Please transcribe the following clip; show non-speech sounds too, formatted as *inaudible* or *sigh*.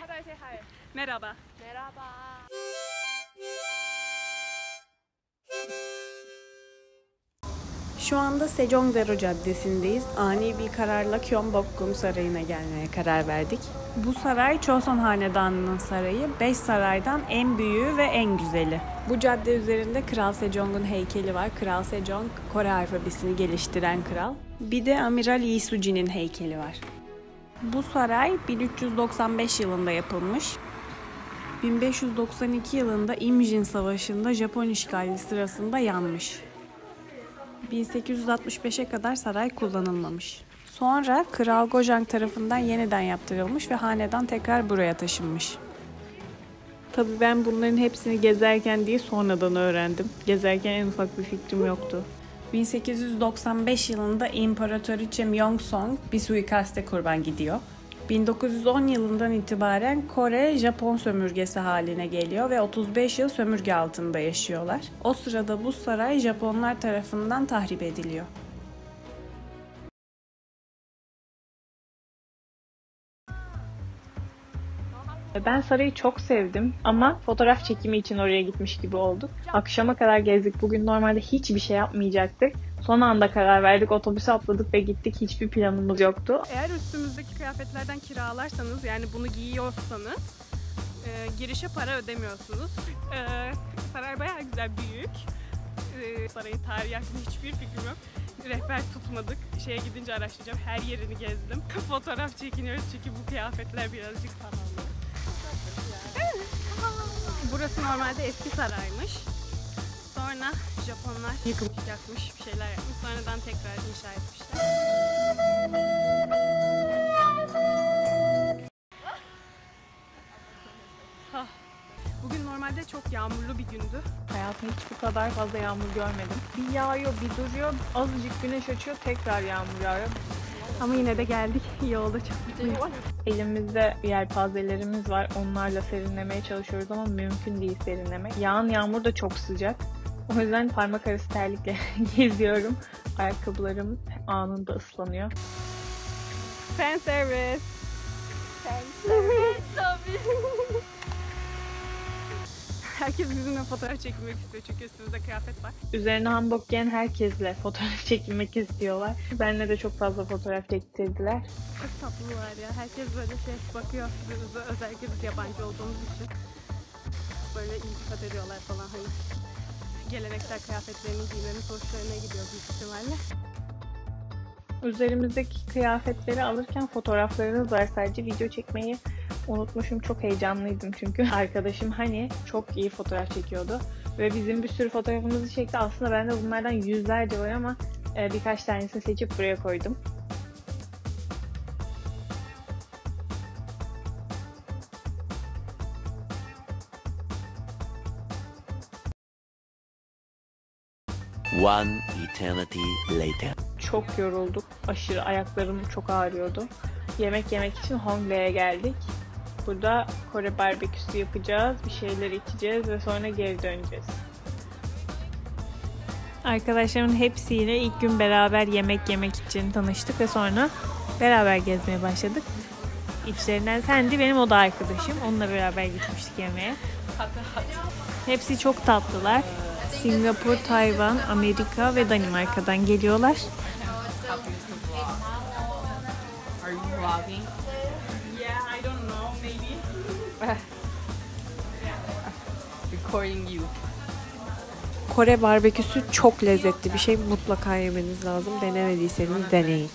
Haray say hi. Merhaba. Merhaba. Şu anda Sejongdero Caddesi'ndeyiz. Ani bir kararla Gyeongbokgung Sarayı'na gelmeye karar verdik. Bu saray Choson Hanedanı'nın sarayı. Beş saraydan en büyüğü ve en güzeli. Bu cadde üzerinde Kral Sejong'un heykeli var. Kral Sejong, Kore alfabesini geliştiren kral. Bir de Amiral Lee Suji'nin heykeli var. Bu saray 1395 yılında yapılmış. 1592 yılında Imjin Savaşı'nda Japon işgali sırasında yanmış. 1865'e kadar saray kullanılmamış. Sonra Kral Gojang tarafından yeniden yaptırılmış ve hanedan tekrar buraya taşınmış. Tabii ben bunların hepsini gezerken değil sonradan öğrendim. Gezerken en ufak bir fikrim yoktu. 1895 yılında İmparatoriçe Myeongsong bir suikaste kurban gidiyor. 1910 yılından itibaren Kore Japon sömürgesi haline geliyor ve 35 yıl sömürge altında yaşıyorlar. O sırada bu saray Japonlar tarafından tahrip ediliyor. Ben sarayı çok sevdim ama fotoğraf çekimi için oraya gitmiş gibi olduk. Akşama kadar gezdik. Bugün normalde hiçbir şey yapmayacaktık. Son anda karar verdik. Otobüse atladık ve gittik. Hiçbir planımız yoktu. Eğer üstümüzdeki kıyafetlerden kiralarsanız yani bunu giyiyorsanız e, girişe para ödemiyorsunuz. E, saray bayağı güzel, büyük. E, sarayın tarihi hakkında hiçbir fikrim yok. Rehber tutmadık. Şeye gidince araştıracağım. Her yerini gezdim. *laughs* Fotoğraf çekiniyoruz çünkü bu kıyafetler birazcık pahalı. Burası normalde eski saraymış. Sonra Japonlar yıkmış, yakmış, bir şeyler yapmış. Sonradan tekrar inşa etmişler. Hah. Bugün normalde çok yağmurlu bir gündü. Hayatımda hiç bu kadar fazla yağmur görmedim. Bir yağıyor, bir duruyor. Azıcık güneş açıyor, tekrar yağmur yağıyor. Ama yine de geldik. *laughs* Yolda çok mutluyum. Elimizde yelpazelerimiz var. Onlarla serinlemeye çalışıyoruz ama mümkün değil serinlemek. Yağan yağmur da çok sıcak. O yüzden parmak arası terlikle *laughs* geziyorum. Ayakkabılarım anında ıslanıyor. Fan service. Herkes bizimle fotoğraf çekilmek istiyor çünkü üstümüzde kıyafet var. Üzerine hanbok giyen herkesle fotoğraf *laughs* çekilmek istiyorlar. Benle de çok fazla fotoğraf çektirdiler. Çok tatlılar ya. Herkes böyle şey bakıyor bize özellikle biz yabancı olduğumuz için. Böyle iltifat ediyorlar falan hani. Geleneksel kıyafetlerini giymemiz hoşlarına gidiyor büyük ihtimalle. Üzerimizdeki kıyafetleri alırken fotoğraflarınız var. Sadece video çekmeyi unutmuşum. Çok heyecanlıydım çünkü. *laughs* Arkadaşım hani çok iyi fotoğraf çekiyordu. Ve bizim bir sürü fotoğrafımızı çekti. Aslında bende bunlardan yüzlerce var ama e, birkaç tanesini seçip buraya koydum. One eternity later. Çok yorulduk. Aşırı ayaklarım çok ağrıyordu. Yemek yemek için Hongdae'ye geldik. Burada Kore barbeküsü yapacağız, bir şeyler içeceğiz ve sonra geri döneceğiz. Arkadaşlarımın hepsiyle ilk gün beraber yemek yemek için tanıştık ve sonra beraber gezmeye başladık. İçlerinden Sandy benim oda arkadaşım. Onunla beraber gitmiştik yemeğe. Hepsi çok tatlılar. Singapur, Tayvan, Amerika ve Danimarka'dan geliyorlar. Kore barbeküsü çok lezzetli bir şey. Mutlaka yemeniz lazım. Denemediyseniz deneyin.